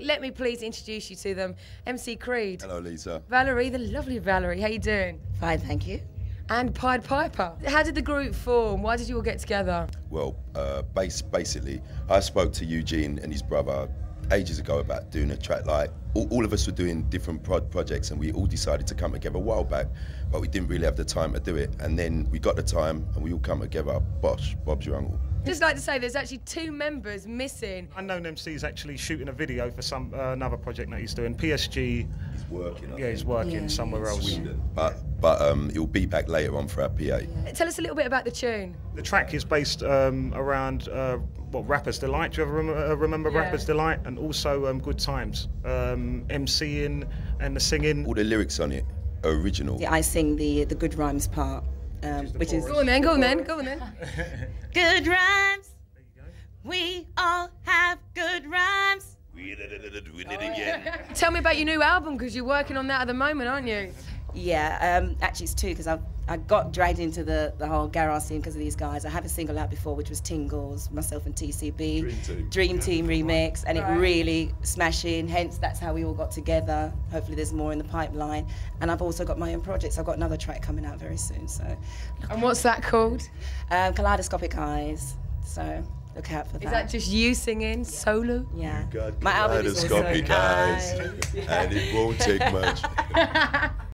Let me please introduce you to them. MC Creed. Hello, Lisa. Valerie, the lovely Valerie. How you doing? Fine, thank you. And Pied Piper. How did the group form? Why did you all get together? Well, uh, base, basically, I spoke to Eugene and his brother ages ago about doing a track like all, all of us were doing different pro- projects and we all decided to come together a while back but we didn't really have the time to do it and then we got the time and we all come together bosh bob's your uncle Just like to say, there's actually two members missing. Unknown MC is actually shooting a video for some uh, another project that he's doing. PSG, he's working I yeah, he's working Yeah, somewhere else. Sweden. but but um he'll be back later on for our PA Tell us a little bit about the tune. The track is based um, around uh, what Rappers Delight. Do you ever rem- uh, remember Yeah. Rappers Delight? And also um, Good Times, um, MCing and the singing. all the lyrics on it are original Yeah, I sing the the good rhymes part, um, which is Go on then, go on then, go on then. good rhymes. We all have good rhymes. we did it again Tell me about your new album because you're working on that at the moment, aren't you? Yeah, um, actually it's two because I I got dragged into the, the whole garage scene because of these guys. I had a single out before which was Tingles, myself and TCB, Dream Team. Dream Team remix, and Right. it really smashing. Hence, that's how we all got together. Hopefully, there's more in the pipeline. And I've also got my own projects. I've got another track coming out very soon. So, And what's that called? um, Kaleidoscopic Eyes. So look out for Is that just you singing solo? yeah. got My album is also kaleidoscopic eyes eyes. and it won't take much